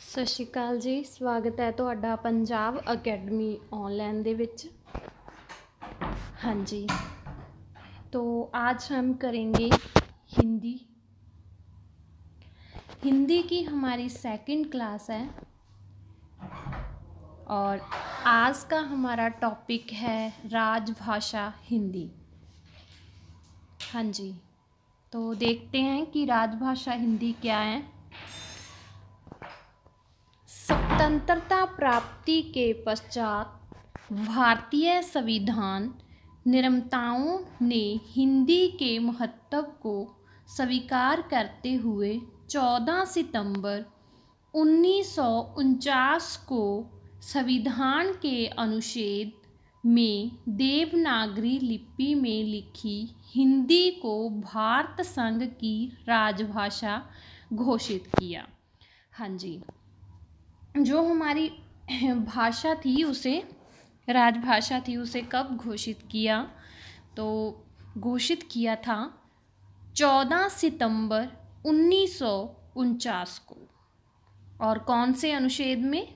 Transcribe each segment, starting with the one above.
ਸਤਿ ਸ਼੍ਰੀ ਅਕਾਲ ਜੀ ਸਵਾਗਤ ਹੈ ਤੁਹਾਡਾ ਪੰਜਾਬ ਅਕੈਡਮੀ ऑनलाइन ਦੇ ਵਿੱਚ ਹਾਂਜੀ तो आज हम करेंगे हिंदी हिंदी की हमारी सेकंड क्लास है और आज का हमारा टॉपिक है राजभाषा हिंदी हाँ जी तो देखते हैं कि राजभाषा हिंदी क्या है स्वतंत्रता प्राप्ति के पश्चात भारतीय संविधान निर्माताओं ने हिंदी के महत्व को स्वीकार करते हुए 14 सितंबर उन्नीस सौ उनचास को संविधान के अनुच्छेद में देवनागरी लिपि में लिखी हिंदी को भारत संघ की राजभाषा घोषित किया। हाँ जी। जो हमारी भाषा थी उसे, राजभाषा थी उसे कब घोषित किया? तो घोषित किया था चौदह सितंबर उन्नीस सौ उनचास को। और कौन से अनुच्छेद में?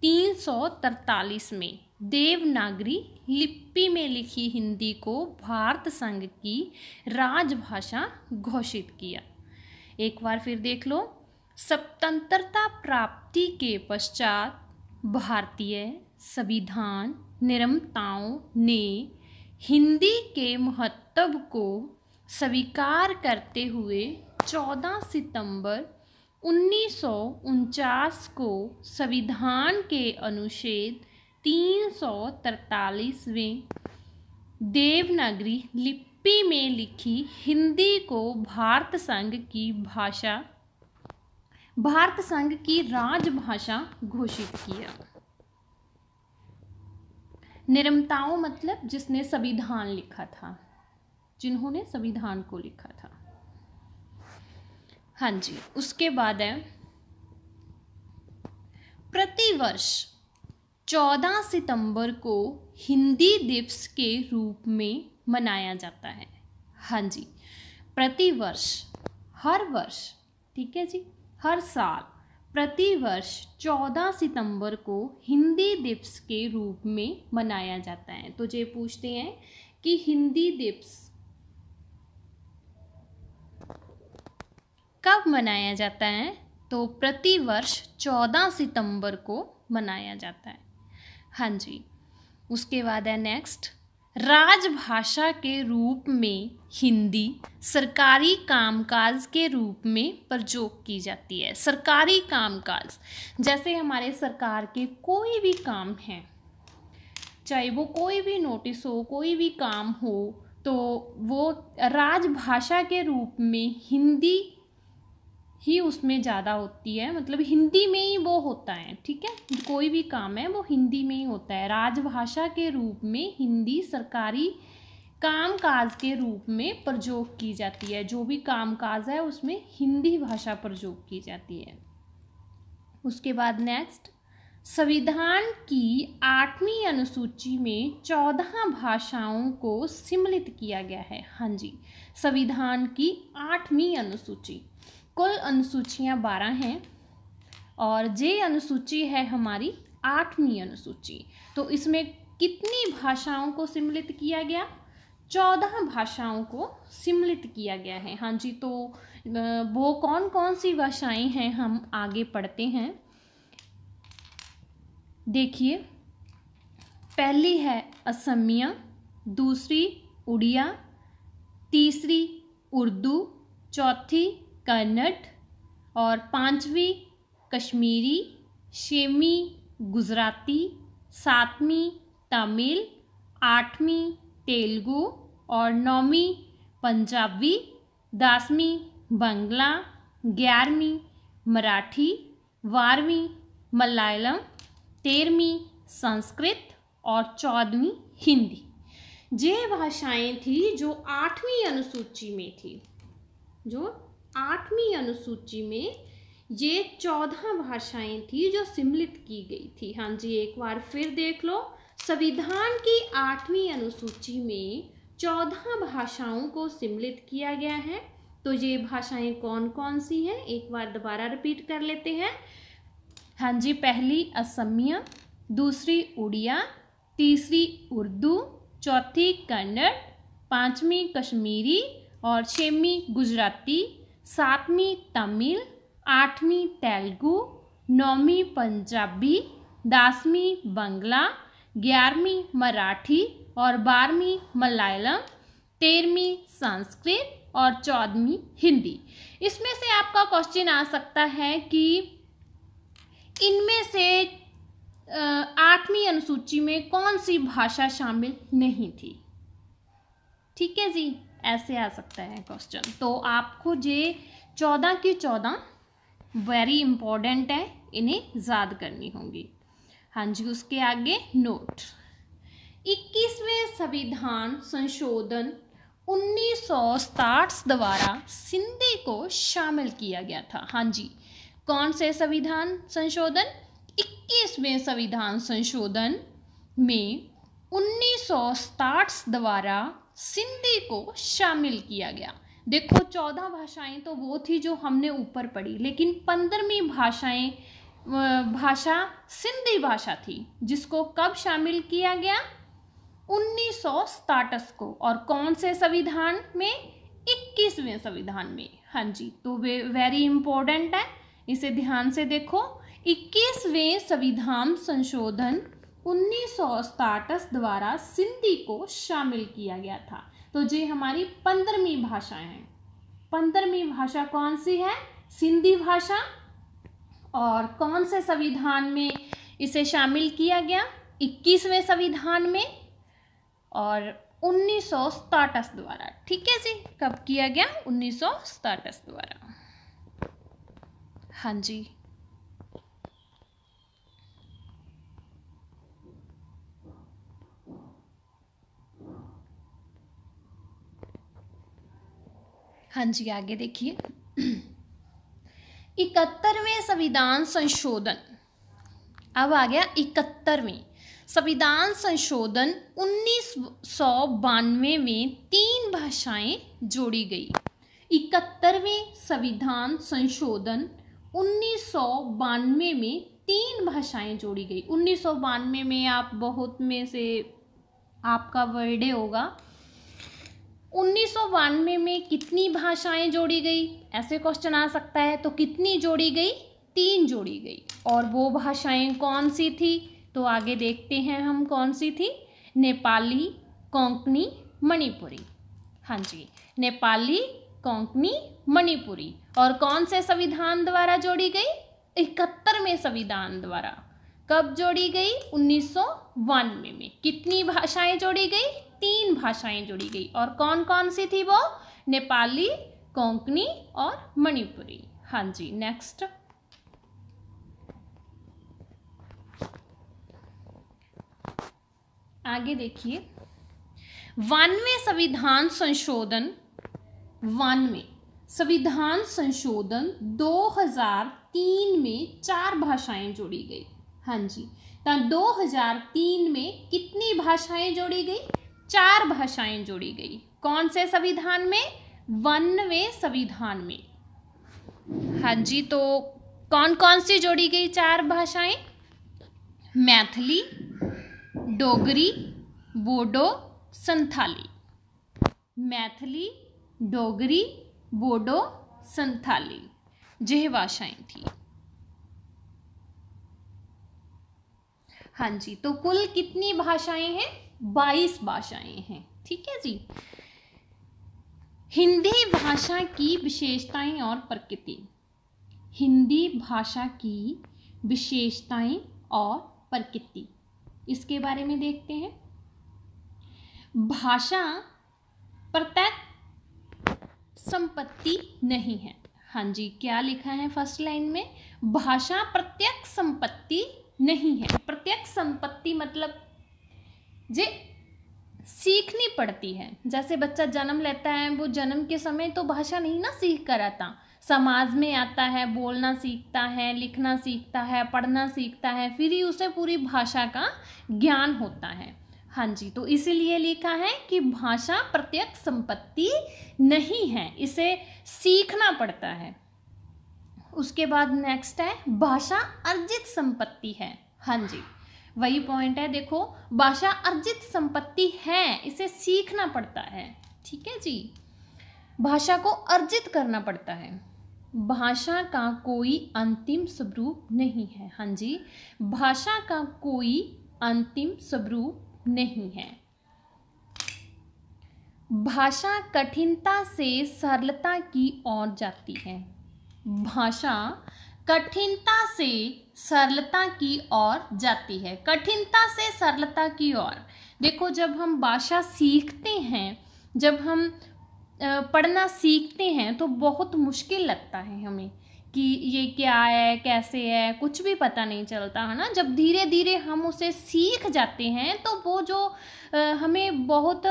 तीन सौ तरतालीस में। देवनागरी लिपि में लिखी हिंदी को भारत संघ की राजभाषा घोषित किया। एक बार फिर देख लो। स्वतंत्रता प्राप्ति के पश्चात भारतीय संविधान निर्मताओं ने हिंदी के महत्व को स्वीकार करते हुए 14 सितंबर उन्नीस सौ उनचास को संविधान के अनुच्छेद तीन सौ देवनागरी लिपि में लिखी हिंदी को भारत संघ की भाषा भारत संघ की राजभाषा घोषित किया निर्माताओं मतलब जिसने संविधान लिखा था, जिन्होंने संविधान को लिखा था। हाँ जी, उसके बाद है, प्रतिवर्ष 14 सितंबर को हिंदी दिवस के रूप में मनाया जाता है। हाँ जी, प्रतिवर्ष, हर वर्ष, ठीक है जी? हर साल प्रतिवर्ष 14 सितंबर को हिंदी दिवस के रूप में मनाया जाता है। तो ये पूछते हैं कि हिंदी दिवस कब मनाया जाता है तो प्रतिवर्ष 14 सितंबर को मनाया जाता है। हाँ जी, उसके बाद है नेक्स्ट राजभाषा के रूप में हिंदी सरकारी कामकाज के रूप में प्रयोग की जाती है। सरकारी कामकाज, जैसे हमारे सरकार के कोई भी काम हैं, चाहे वो कोई भी नोटिस हो, कोई भी काम हो तो वो राजभाषा के रूप में हिंदी ही उसमें ज़्यादा होती है। मतलब हिंदी में ही वो होता है, ठीक है? कोई भी काम है, वो हिंदी में ही होता है। राजभाषा के रूप में हिंदी सरकारी काम काज के रूप में प्रयोग की जाती है। जो भी काम काज है, उसमें हिंदी भाषा प्रयोग की जाती है। उसके बाद नेक्स्ट संविधान की आठवीं अनुसूची में चौदह भाषाओं को सम्मिलित किया गया है। हाँ जी, संविधान की आठवीं अनुसूची। कुल अनुसूचियाँ बारह हैं और जे अनुसूची है हमारी आठवीं अनुसूची। तो इसमें कितनी भाषाओं को सम्मिलित किया गया? चौदह भाषाओं को सम्मिलित किया गया है। हाँ जी तो वो कौन कौन सी भाषाएँ हैं हम आगे पढ़ते हैं। देखिए, पहली है असमिया, दूसरी उड़िया, तीसरी उर्दू, चौथी कन्नड़ और पांचवी कश्मीरी, छवीं गुजराती, सातवीं तमिल, आठवीं तेलुगु और नौवीं पंजाबी, दसवीं बंगला, ग्यारहवीं मराठी, बारहवीं मलयालम, तेरहवीं संस्कृत और चौदहवीं हिंदी। ये भाषाएँ थी जो आठवीं अनुसूची में थी, जो आठवीं अनुसूची में ये चौदह भाषाएँ थी जो सम्मिलित की गई थी। हाँ जी, एक बार फिर देख लो। संविधान की आठवीं अनुसूची में चौदह भाषाओं को सम्मिलित किया गया है। तो ये भाषाएँ कौन कौन सी हैं? एक बार दोबारा रिपीट कर लेते हैं। हाँ जी, पहली असमिया, दूसरी उड़िया, तीसरी उर्दू, चौथी कन्नड़, पांचवी कश्मीरी और छवीं गुजराती। सातवीं तमिल, आठवीं तेलुगु, नौवीं पंजाबी, दसवीं बंगला, ग्यारहवीं मराठी और बारहवीं मलयालम, तेरहवीं संस्कृत और चौदहवीं हिंदी। इसमें से आपका क्वेश्चन आ सकता है कि इनमें से आठवीं अनुसूची में कौन सी भाषा शामिल नहीं थी? ठीक है जी। ऐसे आ सकता है क्वेश्चन तो आपको ये चौदह की चौदह वेरी इंपॉर्टेंट है, इन्हें याद करनी होगी. हाँ जी, उसके आगे नोट इक्कीसवें संविधान संशोधन उन्नीस सौ साठ द्वारा सिंधी को शामिल किया गया था. हाँ जी, कौन से संविधान संशोधन? इक्कीसवें संविधान संशोधन में उन्नीस सौ साठ द्वारा सिंधी को शामिल किया गया। देखो, चौदह भाषाएँ तो वो थी जो हमने ऊपर पढ़ी, लेकिन पंद्रहवीं भाषाएँ भाषा सिंधी भाषा थी, जिसको कब शामिल किया गया? उन्नीस सौ को। और कौन से संविधान में? इक्कीसवें संविधान में। हाँ जी तो वे वेरी इंपॉर्टेंट है। इसे ध्यान से देखो। इक्कीसवें संविधान संशोधन उन्नीस द्वारा सिंधी को शामिल किया गया था। तो ये हमारी पंद्रहवीं भाषाएँ हैं। पंद्रहवीं भाषा कौन सी है? सिंधी भाषा। और कौन से संविधान में इसे शामिल किया गया? इक्कीसवें संविधान में। और उन्नीस द्वारा। ठीक है जी, कब किया गया? उन्नीस द्वारा। हाँ जी। हाँ जी, आगे देखिए। इकहत्तरवें संविधान संशोधन। अब आ गया इकहत्तरवें। संविधान संशोधन उन्नीस सौ बानवे में तीन भाषाएँ जोड़ी गई। इकहत्तरवें संविधान संशोधन उन्नीस सौ बानवे में तीन भाषाएँ जोड़ी गई। उन्नीस सौ बानवे में आप बहुत में से आपका वर्डे होगा। उन्नीस सौ बानवे में कितनी भाषाएँ जोड़ी गई? ऐसे क्वेश्चन आ सकता है। तो कितनी जोड़ी गई? तीन जोड़ी गई। और वो भाषाएँ कौन सी थी? तो आगे देखते हैं हम कौन सी थी। नेपाली, कोंकणी, मणिपुरी। हाँ जी, नेपाली, कोंकणी, मणिपुरी। और कौन से संविधान द्वारा जोड़ी गई? इकहत्तरवें संविधान द्वारा। कब जोड़ी गई? उन्नीस सौ में कितनी भाषाएँ जोड़ी गई? तीन भाषाएँ जोड़ी गई। और कौन कौन सी थी वो? नेपाली, कोंकणी और मणिपुरी। हाँ जी नेक्स्ट आगे देखिए। वानवे संविधान संशोधन वानवे संविधान संशोधन 2003 में चार भाषाएँ जोड़ी गई। हाँ जी। तो 2003 में कितनी भाषाएँ जोड़ी गई? चार भाषाएँ जोड़ी गई। कौन से संविधान में? वनवे संविधान में। हाँ जी तो कौन कौन सी जोड़ी गई चार भाषाएँ? मैथिली, डोगरी, बोडो, संथाली। मैथिली, डोगरी, बोडो, संथाली। यह भाषाएँ थी। हाँ जी तो कुल कितनी भाषाएँ हैं? बाईस भाषाएँ हैं, ठीक है जी? हिंदी भाषा की विशेषताएँ और प्रकृति। हिंदी भाषा की विशेषताएँ और प्रकृति। इसके बारे में देखते हैं। भाषा प्रत्येक संपत्ति नहीं है। हाँ जी, क्या लिखा है फ़र्स्ट लाइन में? भाषा प्रत्यक्ष संपत्ति नहीं है। प्रत्यक्ष संपत्ति मतलब जे सीखनी पड़ती है। जैसे बच्चा जन्म लेता है, वो जन्म के समय तो भाषा नहीं ना सीख कर आता। समाज में आता है, बोलना सीखता है, लिखना सीखता है, पढ़ना सीखता है, फिर ही उसे पूरी भाषा का ज्ञान होता है। हाँ जी तो इसीलिए लिखा है कि भाषा प्रत्यक्ष संपत्ति नहीं है, इसे सीखना पड़ता है। उसके बाद नेक्स्ट है, भाषा अर्जित संपत्ति है। हाँ जी, वही पॉइंट है, देखो, भाषा अर्जित संपत्ति है, इसे सीखना पड़ता है, ठीक है जी? भाषा को अर्जित करना पड़ता है। भाषा का कोई अंतिम स्वरूप नहीं है हाँ जी, भाषा का कोई अंतिम स्वरूप नहीं है। भाषा कठिनता से सरलता की ओर जाती है। भाषा कठिनता से सरलता की ओर जाती है। कठिनता से सरलता की ओर। देखो, जब हम भाषा सीखते हैं, जब हम पढ़ना सीखते हैं तो बहुत मुश्किल लगता है हमें कि ये क्या है, कैसे है, कुछ भी पता नहीं चलता, है ना? जब धीरे धीरे हम उसे सीख जाते हैं तो वो जो हमें बहुत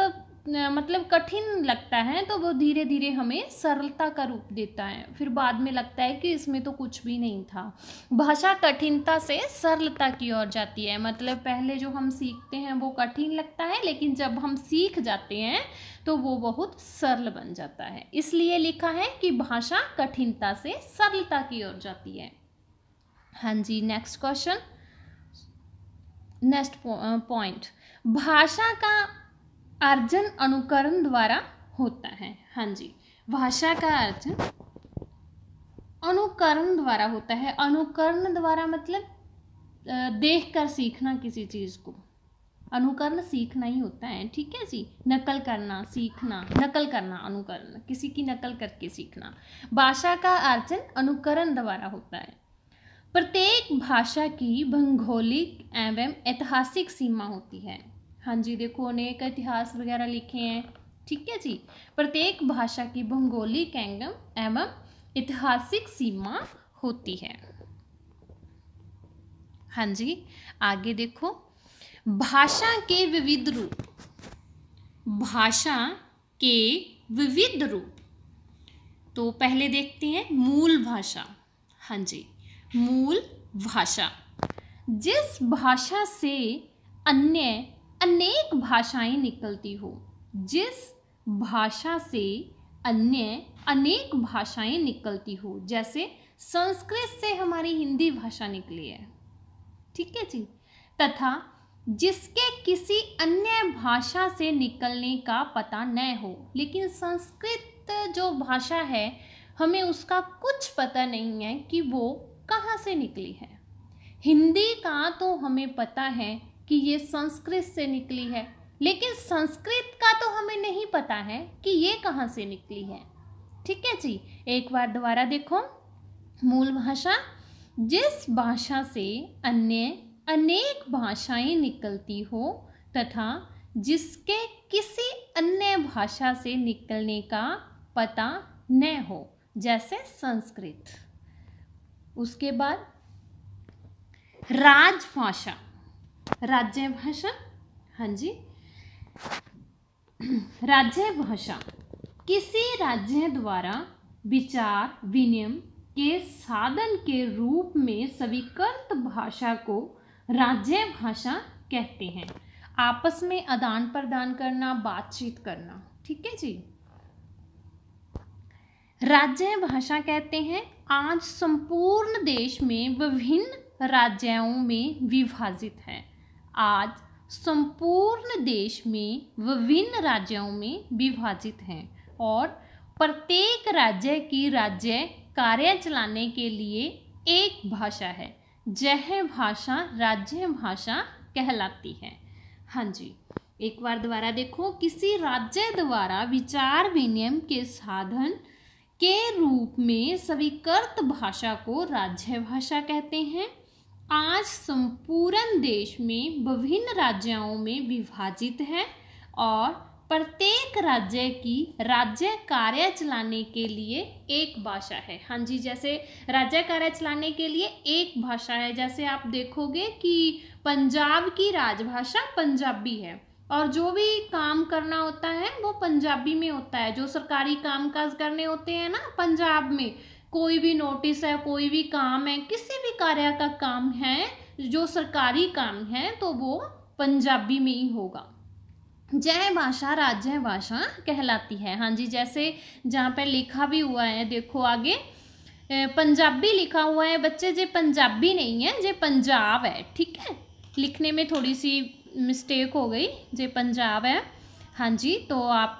मतलब कठिन लगता है तो वो धीरे धीरे हमें सरलता का रूप देता है। फिर बाद में लगता है कि इसमें तो कुछ भी नहीं था। भाषा कठिनता से सरलता की ओर जाती है। मतलब पहले जो हम सीखते हैं, वो कठिन लगता है, लेकिन जब हम सीख जाते हैं तो वो बहुत सरल बन जाता है। इसलिए लिखा है कि भाषा कठिनता से सरलता की ओर जाती है। हाँ जी नेक्स्ट क्वेश्चन नेक्स्ट पॉइंट भाषा का अर्जन अनुकरण द्वारा होता है। हाँ जी, भाषा का अर्जन अनुकरण द्वारा होता है। अनुकरण द्वारा मतलब देख कर सीखना किसी चीज़ को। अनुकरण सीखना ही होता है, ठीक है जी? नकल करना, सीखना, नकल करना, अनुकरण, किसी की नकल करके सीखना। भाषा का अर्जन अनुकरण द्वारा होता है। प्रत्येक भाषा की भौगोलिक एवं ऐतिहासिक सीमा होती है। हाँ जी, देखो अनेक इतिहास वगैरह लिखे हैं। ठीक है जी? प्रत्येक भाषा की भौगोलिक एंगम एवं ऐतिहासिक सीमा होती है। हाँ जी, आगे देखो। भाषा के विविध रूप। भाषा के विविध रूप। तो पहले देखते हैं मूल भाषा। हाँ जी, मूल भाषा। जिस भाषा से अन्य अनेक भाषाएँ निकलती हो। जिस भाषा से अन्य अनेक भाषाएँ निकलती हो, जैसे संस्कृत से हमारी हिंदी भाषा निकली है। ठीक है जी? तथा जिसके किसी अन्य भाषा से निकलने का पता न हो, लेकिन संस्कृत जो भाषा है, हमें उसका कुछ पता नहीं है कि वो कहाँ से निकली है। हिंदी का तो हमें पता है कि ये संस्कृत से निकली है। लेकिन संस्कृत का तो हमें नहीं पता है कि ये कहाँ से निकली है। ठीक है जी? एक बार दोबारा देखो। मूल भाषा, जिस भाषा से अन्य, अनेक भाषाएँ निकलती हो तथा जिसके किसी अन्य भाषा से निकलने का पता न हो, जैसे संस्कृत। उसके बाद राजभाषा। राज्य भाषा हाँ जी राज्य भाषा किसी राज्य द्वारा विचार, विनियम के साधन के रूप में स्वीकृत भाषा को राज्य भाषा कहते हैं। आपस में आदान प्रदान करना, बातचीत करना, ठीक है जी? राज्य भाषा कहते हैं, आज संपूर्ण देश में विभिन्न राज्यों में विभाजित है। आज संपूर्ण देश में विभिन्न राज्यों में विभाजित हैं और प्रत्येक राज्य की राज्य कार्य चलाने के लिए एक भाषा है यह भाषा राज्य भाषा कहलाती है। हाँ जी, एक बार दोबारा देखो, किसी राज्य द्वारा विचार विनियम के साधन के रूप में स्वीकृत भाषा को राज्य भाषा कहते हैं। आज संपूर्ण देश में विभिन्न राज्यों में विभाजित है और प्रत्येक राज्य की राज्य कार्य चलाने के लिए एक भाषा है। हाँ जी, जैसे राज्य कार्य चलाने के लिए एक भाषा है। जैसे आप देखोगे कि पंजाब की राजभाषा पंजाबी है और जो भी काम करना होता है, वो पंजाबी में होता है। जो सरकारी काम काज करने होते हैं ना, पंजाब में कोई भी नोटिस है, कोई भी काम है, किसी भी कार्य का काम है, जो सरकारी काम है तो वो पंजाबी में ही होगा। जय भाषा, राज्य भाषा कहलाती है। हाँ जी, जैसे जहाँ पे लिखा भी हुआ है, देखो आगे। पंजाबी लिखा हुआ है, बच्चे जे पंजाबी नहीं है, जे पंजाब है, ठीक है? लिखने में थोड़ी सी मिस्टेक हो गई, जे पंजाब है। हाँ जी तो आप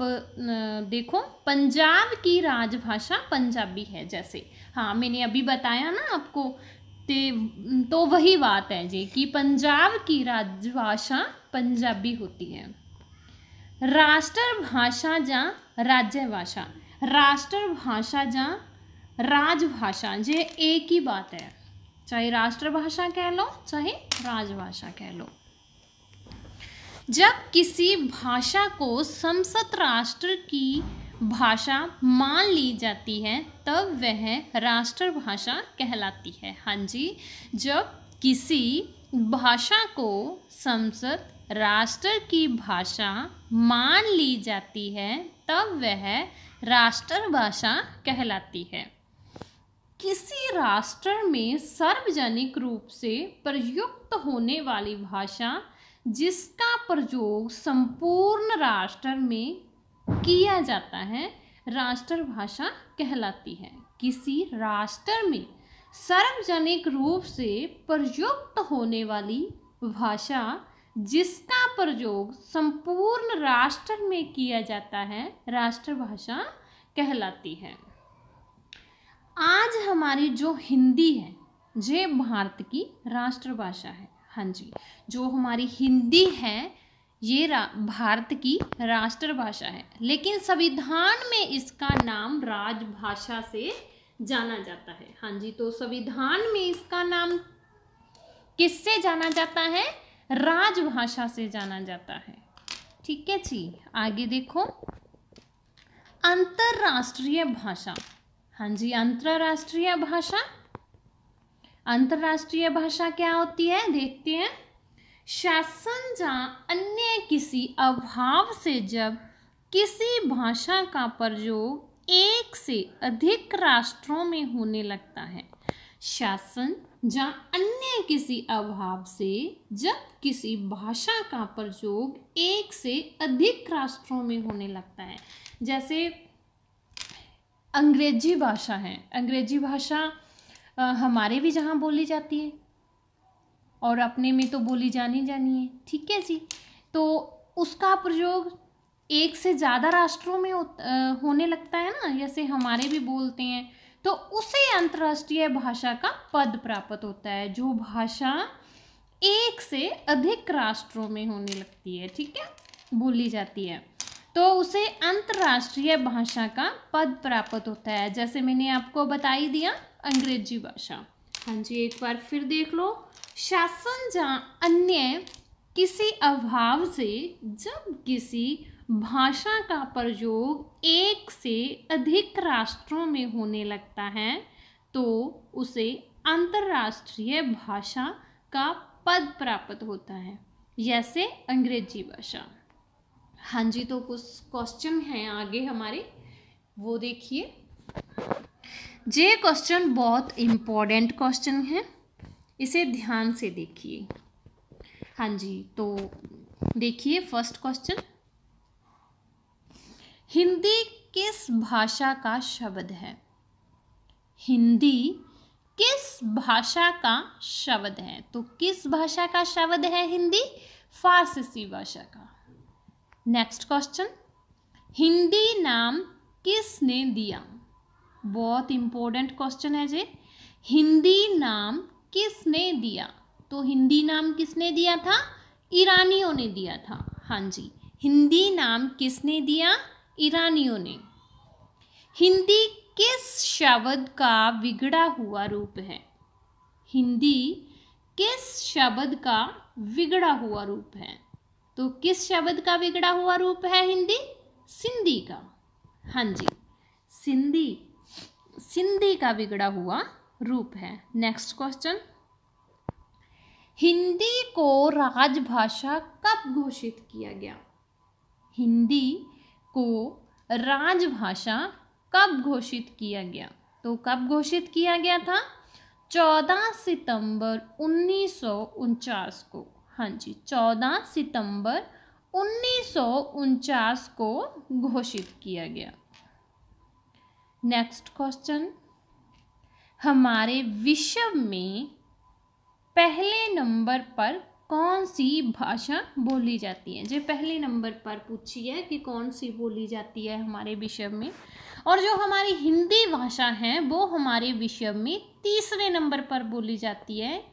देखो, पंजाब की राजभाषा पंजाबी है जैसे। हाँ मैंने अभी बताया ना आपको, ते तो वही बात है जी कि पंजाब की राजभाषा पंजाबी होती है। राष्ट्रभाषा जा राज्य भाषा राष्ट्रभाषा जा राजभाषा जे एक ही बात है। चाहे राष्ट्रभाषा कह लो, चाहे राजभाषा कह लो। जब किसी भाषा को संसद राष्ट्र की भाषा मान ली जाती है, तब वह राष्ट्रभाषा कहलाती है। हाँ जी, जब किसी भाषा को संसद राष्ट्र की भाषा मान ली जाती है, तब वह राष्ट्रभाषा कहलाती है। किसी राष्ट्र में सार्वजनिक रूप से प्रयुक्त होने वाली भाषा जिसका प्रयोग संपूर्ण राष्ट्र में किया जाता है राष्ट्रभाषा कहलाती है। किसी राष्ट्र में सार्वजनिक रूप से प्रयुक्त होने वाली भाषा जिसका प्रयोग संपूर्ण राष्ट्र में किया जाता है राष्ट्रभाषा कहलाती है। आज हमारी जो हिंदी है ये भारत की राष्ट्रभाषा है। हाँ जी, जो हमारी हिंदी है, ये भारत की राष्ट्रभाषा है। लेकिन संविधान में इसका नाम राजभाषा से जाना जाता है। हाँ जी तो संविधान में इसका नाम किससे जाना जाता है? राजभाषा से जाना जाता है। ठीक है जी, आगे देखो। अंतरराष्ट्रीय भाषा। हाँ जी, अंतरराष्ट्रीय भाषा। अंतरराष्ट्रीय भाषा क्या होती है? देखते हैं। शासन या अन्य किसी अभाव से जब किसी भाषा का प्रयोग एक से अधिक राष्ट्रों में होने लगता है। शासन या अन्य किसी अभाव से जब किसी भाषा का प्रयोग एक से अधिक राष्ट्रों में होने लगता है। जैसे अंग्रेज़ी भाषा है। अंग्रेज़ी भाषा हमारे भी जहाँ बोली जाती है। और अपने में तो बोली जानी जानी है। ठीक है जी। तो उसका प्रयोग एक से ज़्यादा राष्ट्रों में होने लगता है ना? जैसे हमारे भी बोलते हैं तो उसे अंतर्राष्ट्रीय भाषा का पद प्राप्त होता है, जो भाषा एक से अधिक राष्ट्रों में होने लगती है। ठीक है? बोली जाती है। तो उसे अंतर्राष्ट्रीय भाषा का पद प्राप्त होता है। जैसे मैंने आपको बता ही दिया अंग्रेज़ी भाषा। हाँ जी, एक बार फिर देख लो। शासन जहाँ अन्य किसी अभाव से जब किसी भाषा का प्रयोग एक से अधिक राष्ट्रों में होने लगता है तो उसे अंतर्राष्ट्रीय भाषा का पद प्राप्त होता है। जैसे अंग्रेज़ी भाषा। हाँ जी तो कुछ क्वेश्चन हैं आगे हमारे। वो देखिए। ये क्वेश्चन बहुत इम्पोर्टेंट क्वेश्चन है। इसे ध्यान से देखिए। हाँ जी तो देखिए फ़र्स्ट क्वेश्चन हिंदी किस भाषा का शब्द है? हिंदी किस भाषा का शब्द है? तो किस भाषा का शब्द है हिंदी? फारसी भाषा का। नेक्स्ट क्वेश्चन हिंदी नाम किसने दिया? बहुत इम्पोर्टेंट क्वेश्चन है जे। हिंदी नाम किसने दिया? तो हिंदी नाम किसने दिया था? ईरानियों ने दिया था। हाँ जी, हिंदी नाम किसने दिया? ईरानियों ने। हिंदी किस शब्द का बिगड़ा हुआ रूप है? हिंदी किस शब्द का बिगड़ा हुआ रूप है? तो किस शब्द का बिगड़ा हुआ रूप है हिंदी? सिंधी का। हाँ जी, सिंधी। सिंधी का बिगड़ा हुआ रूप है। नेक्स्ट क्वेश्चन हिंदी को राजभाषा कब घोषित किया गया? हिंदी को राजभाषा कब घोषित किया गया? तो कब घोषित किया गया था? चौदह सितंबर उन्नीस सौ उनचास को। हाँ जी, चौदह सितंबर उन्नीस सौ उनचास को घोषित किया गया। Next question. हमारे विश्व में पहले नंबर पर कौन सी भाषा बोली जाती है? जो पहले नंबर पर पूछी है कि कौन सी बोली जाती है हमारे विश्व में? और जो हमारी हिंदी भाषा है, वो हमारे विश्व में तीसरे नंबर पर बोली जाती है।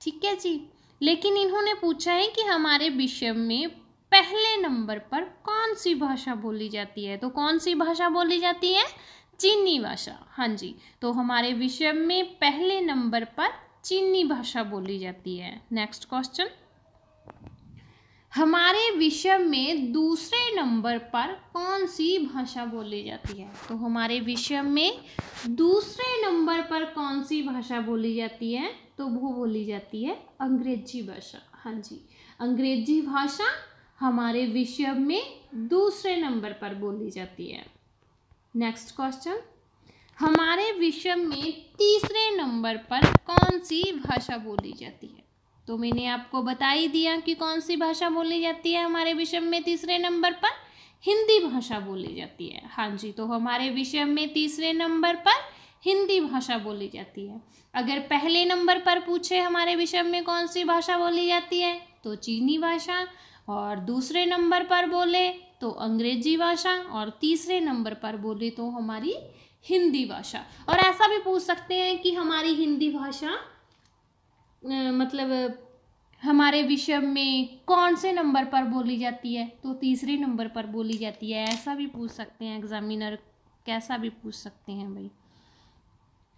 ठीक है जी? लेकिन इन्होंने पूछा है कि हमारे विश्व में पहले नंबर पर कौन सी भाषा बोली जाती है? तो कौन सी भाषा बोली जाती है? चीनी भाषा। हाँ जी तो हमारे विषय में पहले नंबर पर चीनी भाषा बोली जाती है। नेक्स्ट क्वेश्चन हमारे विषय में दूसरे नंबर पर कौन सी भाषा बोली जाती है? तो हमारे विषय में दूसरे नंबर पर कौन सी भाषा बोली जाती है? तो वो बोली जाती है अंग्रेज़ी भाषा। हाँ जी, अंग्रेज़ी भाषा हमारे विषय में दूसरे नंबर पर बोली जाती है। नेक्स्ट क्वेश्चन हमारे विषय में तीसरे नंबर पर कौन सी भाषा बोली जाती है? तो मैंने आपको बता ही दिया कि कौन सी भाषा बोली जाती है हमारे विषय में तीसरे नंबर पर? हिंदी भाषा बोली जाती है। हाँ जी तो हमारे विषय में तीसरे नंबर पर हिंदी भाषा बोली जाती है। अगर पहले नंबर पर पूछे हमारे विषय में कौन सी भाषा बोली जाती है तो चीनी भाषा। और दूसरे नंबर पर बोले तो अंग्रेज़ी भाषा और तीसरे नंबर पर बोले तो हमारी हिंदी भाषा। और ऐसा भी पूछ सकते हैं कि हमारी हिंदी भाषा मतलब हमारे विषय में कौन से नंबर पर बोली जाती है? तो तीसरे नंबर पर बोली जाती है। ऐसा भी पूछ सकते हैं एग्जामिनर। कैसा भी पूछ सकते हैं भाई।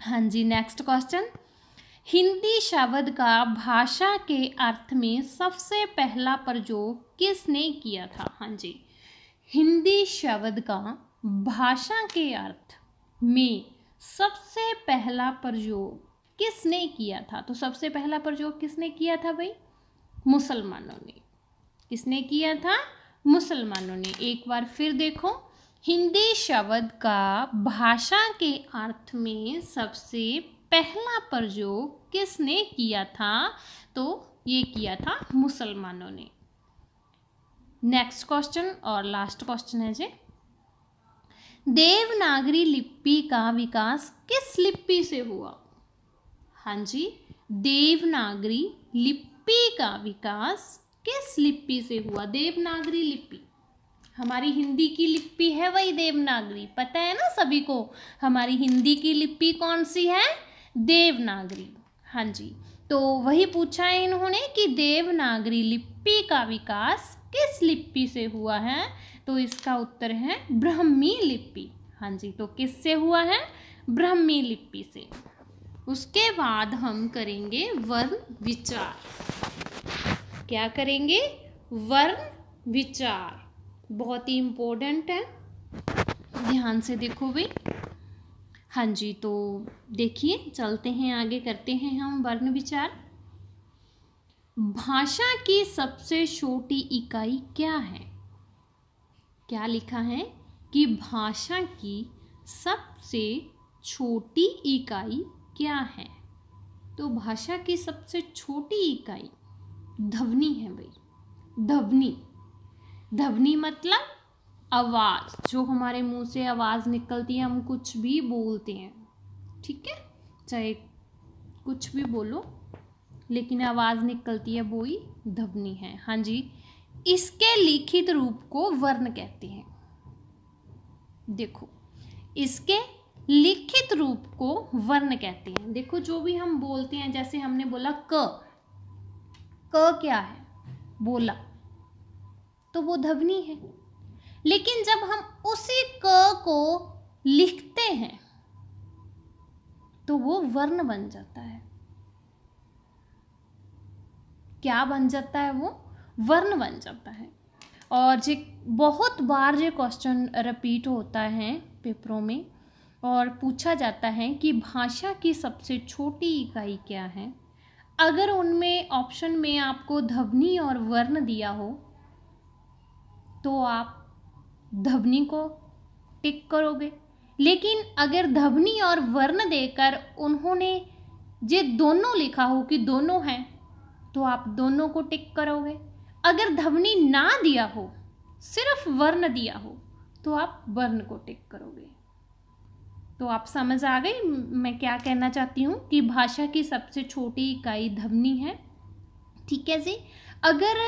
हाँ जी नेक्स्ट क्वेश्चन हिंदी शब्द का भाषा के अर्थ में सबसे पहला प्रयोग किसने किया था? हाँ जी। हिंदी शब्द का भाषा के अर्थ में सबसे पहला प्रयोग किसने किया था? तो सबसे पहला प्रयोग किसने किया था भाई? मुसलमानों ने। किसने किया था? मुसलमानों ने। एक बार फिर देखो, हिंदी शब्द का भाषा के अर्थ में सबसे पहला प्रयोग किसने किया था? तो ये किया था मुसलमानों ने। नेक्स्ट क्वेश्चन और लास्ट क्वेश्चन है जी। देवनागरी लिपि का विकास किस लिपि से हुआ? हाँ जी, देवनागरी लिपि का विकास किस लिपि से हुआ? देवनागरी लिपि। हमारी हिंदी की लिपि है वही देवनागरी, पता है ना सभी को? हमारी हिंदी की लिपि कौन सी है? देवनागरी। हाँ जी तो वही पूछा है इन्होंने कि देवनागरी लिपि का विकास किस लिपि से हुआ है? तो इसका उत्तर है ब्रह्मी लिपि। हाँ जी तो किससे हुआ है? ब्रह्मी लिपि से। उसके बाद हम करेंगे वर्ण विचार। क्या करेंगे? वर्ण विचार। बहुत ही इम्पोर्टेंट है। ध्यान से देखो भाई। हाँ जी तो देखिए, चलते हैं आगे, करते हैं हम वर्ण विचार। भाषा की सबसे छोटी इकाई क्या है? क्या लिखा है कि भाषा की सबसे छोटी इकाई क्या है? तो भाषा की सबसे छोटी इकाई ध्वनि है भाई। ध्वनि। ध्वनि मतलब आवाज़। जो हमारे मुँह से आवाज़ निकलती है, हम कुछ भी बोलते हैं। ठीक है? चाहे कुछ भी बोलो। लेकिन आवाज़ निकलती है वो ही ध्वनि है। हाँ जी, इसके लिखित रूप को वर्ण कहते हैं। देखो, इसके लिखित रूप को वर्ण कहते हैं। देखो, जो भी हम बोलते हैं, जैसे हमने बोला क क क्या है? बोला तो वो ध्वनि है। लेकिन जब हम उसी क को लिखते हैं तो वो वर्ण बन जाता है। क्या बन जाता है वो? वर्ण बन जाता है। और जे, बहुत बार जो क्वेश्चन रिपीट होता है पेपरों में, और पूछा जाता है कि भाषा की सबसे छोटी इकाई क्या है? अगर उनमें ऑप्शन में आपको ध्वनि और वर्ण दिया हो तो आप ध्वनि को टिक करोगे। लेकिन अगर ध्वनि और वर्ण देकर उन्होंने ये दोनों लिखा हो कि दोनों हैं तो आप दोनों को टिक करोगे। अगर ध्वनि ना दिया हो, सिर्फ़ वर्ण दिया हो तो आप वर्ण को टिक करोगे। तो आप समझ आ गई मैं क्या कहना चाहती हूँ कि भाषा की सबसे छोटी इकाई ध्वनि है। ठीक है जी? अगर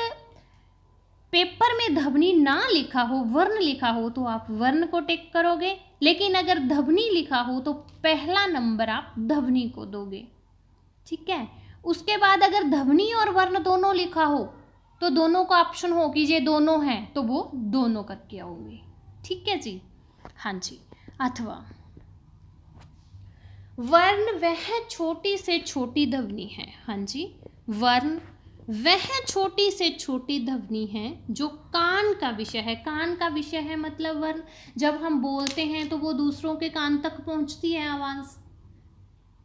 पेपर में ध्वनि ना लिखा हो, वर्ण लिखा हो तो आप वर्ण को टिक करोगे। लेकिन अगर ध्वनि लिखा हो तो पहला नंबर आप ध्वनि को दोगे। ठीक है? उसके बाद अगर ध्वनि और वर्ण दोनों लिखा हो तो दोनों का ऑप्शन हो कि ये दोनों हैं तो वो दोनों करके आओगे। ठीक है जी? हाँ जी। अथवा, वर्ण वह छोटी से छोटी ध्वनि है। हाँ जी? वर्ण वह छोटी से छोटी ध्वनि है, जो कान का विषय है। कान का विषय है मतलब वर्ण। जब हम बोलते हैं तो वो दूसरों के कान तक पहुँचती है आवाज़।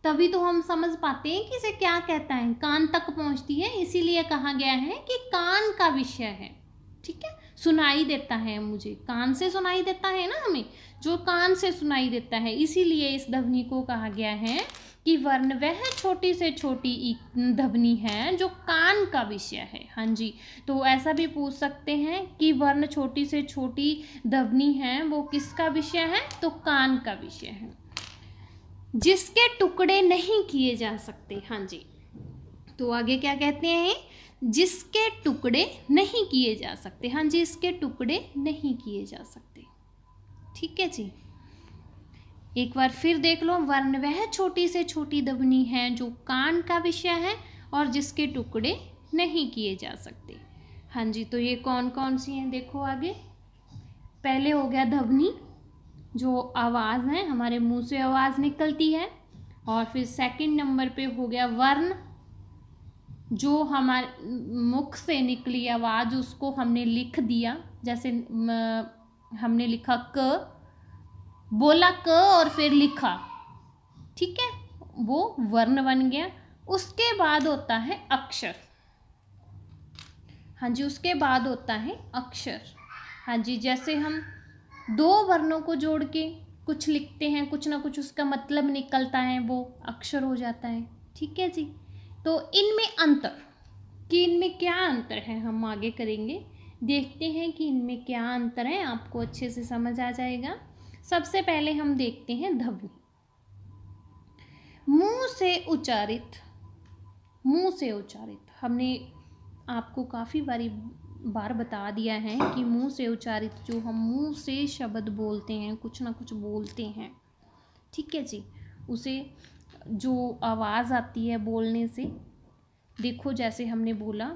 तभी तो हम समझ पाते हैं कि इसे क्या कहता है। कान तक पहुँचती है, इसीलिए कहा गया है कि कान का विषय है। ठीक है? सुनाई देता है मुझे। कान से सुनाई देता है ना हमें? जो कान से सुनाई देता है। इसीलिए इस ध्वनि को कहा गया है कि वर्ण वह छोटी से छोटी ध्वनि है जो कान का विषय है। हाँ जी तो ऐसा भी पूछ सकते हैं कि वर्ण छोटी से छोटी ध्वनि है, वो किसका विषय है? तो कान का विषय है। जिसके टुकड़े नहीं किए जा सकते। हाँ जी। तो आगे क्या कहते हैं? जिसके टुकड़े नहीं किए जा सकते। हाँ जी, इसके टुकड़े नहीं किए जा सकते। ठीक है जी। एक बार फिर देख लो, वर्ण वह छोटी से छोटी ध्वनि है जो कान का विषय है और जिसके टुकड़े नहीं किए जा सकते। हाँ जी तो ये कौन कौन सी हैं? देखो आगे। पहले हो गया ध्वनि जो आवाज़ है, हमारे मुँह से आवाज़ निकलती है। और फिर सेकंड नंबर पे हो गया वर्ण, जो हमारे, मुख से निकली आवाज़, उसको हमने लिख दिया। जैसे हमने लिखा क, बोला क और फिर लिखा। ठीक है? वो वर्ण बन गया। उसके बाद होता है अक्षर। हाँ जी, उसके बाद होता है अक्षर। हाँ जी, जैसे हम दो वर्णों को जोड़ के कुछ लिखते हैं, कुछ ना कुछ उसका मतलब निकलता है, वो अक्षर हो जाता है। ठीक है जी? तो इनमें अंतर, कि इनमें क्या अंतर है हम आगे करेंगे। देखते हैं कि इनमें क्या अंतर है, आपको अच्छे से समझ आ जाएगा। सबसे पहले हम देखते हैं ध्वनि मुँह से उच्चारित, मुँह से उच्चारित। हमने आपको काफ़ी बारी बार बता दिया है कि मुँह से उच्चारित जो हम मुँह से शब्द बोलते हैं, कुछ ना कुछ बोलते हैं। ठीक है जी? उसे जो आवाज़ आती है बोलने से, देखो जैसे हमने बोला,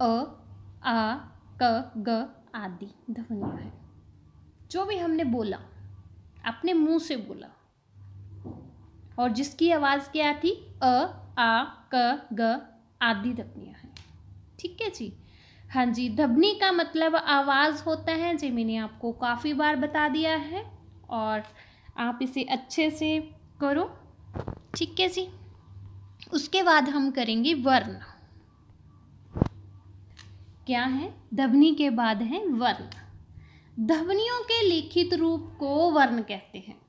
अ, आ, क, ग आदि। ध्वनियाँ है। जो भी हमने बोला, अपने मुँह से बोला, और जिसकी आवाज़ क्या थी? अ, आ, क, ग आदि ध्वनियाँ हैं। ठीक है जी? हाँ जी धबनी का मतलब आवाज़ होता है, जी मैंने आपको काफ़ी बार बता दिया है, और आप इसे अच्छे से करो, ठीक है जी? उसके बाद हम करेंगे वर्ण। क्या है? ध्वनि के बाद है वर्ण। धवनियों के लिखित रूप को वर्ण कहते हैं।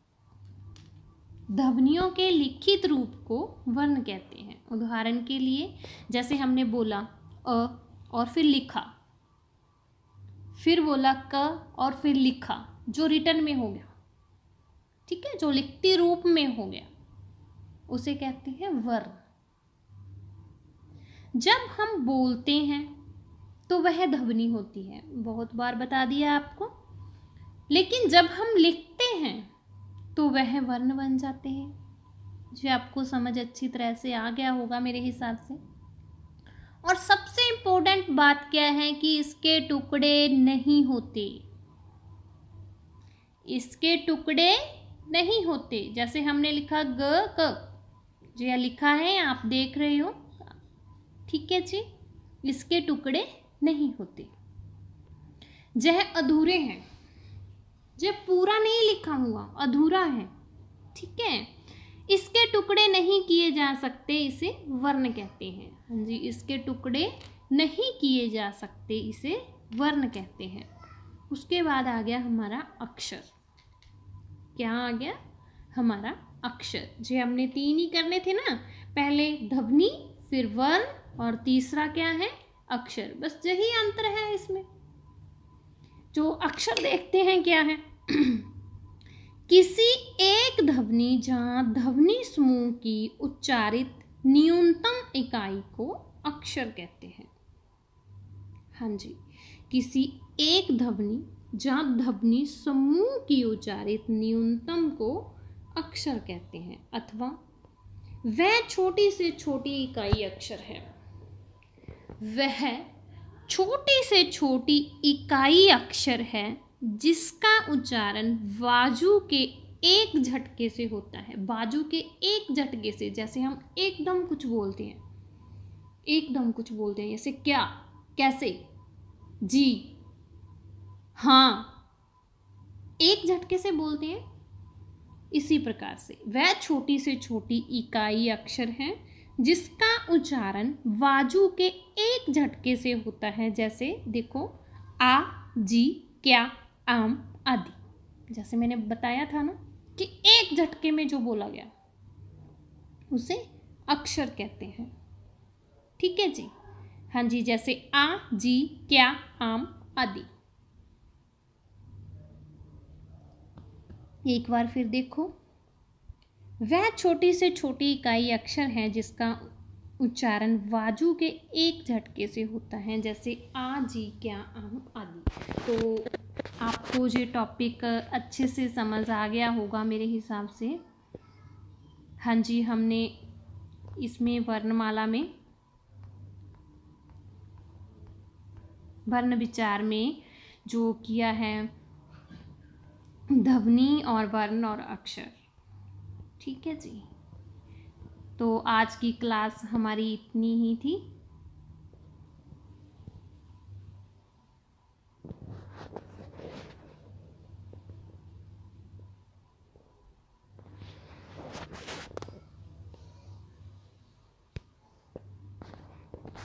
ध्वनियों के लिखित रूप को वर्ण कहते हैं। उदाहरण के लिए, जैसे हमने बोला, अ और फिर लिखा। फिर बोला क और फिर लिखा, जो रिटर्न में हो गया। ठीक है? जो लिखती रूप में हो गया। उसे कहते हैं वर्ण जब हम बोलते हैं तो वह ध्वनि होती है। बहुत बार बता दिया आपको। लेकिन जब हम लिखते हैं तो वह वर्ण बन जाते हैं। जो, आपको समझ अच्छी तरह से आ गया होगा मेरे हिसाब से। और इम्पोर्टेंट बात क्या है कि इसके टुकड़े नहीं होते। इसके टुकड़े नहीं होते। जैसे हमने लिखा ग, क। जो लिखा है, आप देख रहे हो। ठीक है जी, इसके टुकड़े नहीं होते। यह अधूरे हैं। यह पूरा नहीं लिखा हुआ, अधूरा है। ठीक है, इसके टुकड़े नहीं किए जा सकते, इसे वर्ण कहते हैं। हाँ जी, इसके टुकड़े नहीं किए जा सकते इसे वर्ण कहते हैं। उसके बाद आ गया हमारा अक्षर। क्या आ गया? हमारा अक्षर। जो, हमने तीन ही करने थे ना। पहले ध्वनि, फिर वर्ण और तीसरा क्या है? अक्षर। बस यही अंतर है इसमें। जो अक्षर देखते हैं क्या है? किसी एक ध्वनि जहाँ ध्वनि समूह की उच्चारित न्यूनतम इकाई को अक्षर कहते हैं। हाँ जी। किसी एक ध्वनि जहाँ ध्वनि समूह की उच्चारित न्यूनतम को अक्षर कहते हैं अथवा वह छोटी से छोटी इकाई अक्षर है। वह छोटी से छोटी इकाई अक्षर है जिसका उच्चारण बाजू के एक झटके से होता है। बाजू के एक झटके से, जैसे हम एकदम कुछ बोलते हैं, एकदम कुछ बोलते हैं, जैसे क्या? कैसे? जी। हाँ। एक झटके से बोलते हैं। इसी प्रकार से। वह छोटी से छोटी इकाई अक्षर है, जिसका उच्चारण वाजू के एक झटके से होता है, जैसे, देखो, आ, जी, क्या, आम, आदि। जैसे मैंने बताया था ना, कि एक झटके में जो बोला गया, उसे अक्षर कहते हैं। ठीक है जी? हाँ जी, जैसे आ, जी, क्या, आम आदि। एक बार फिर देखो। वह छोटी से छोटी इकाई अक्षर है जिसका उच्चारण वाजू के एक झटके से होता है, जैसे आ, जी, क्या, आम आदि। तो आपको ये टॉपिक अच्छे से समझ आ गया होगा मेरे हिसाब से। हाँ जी, हमने इसमें वर्णमाला में वर्ण विचार में जो किया है, ध्वनि और वर्ण और अक्षर। ठीक है जी। तो आज की क्लास हमारी इतनी ही थी।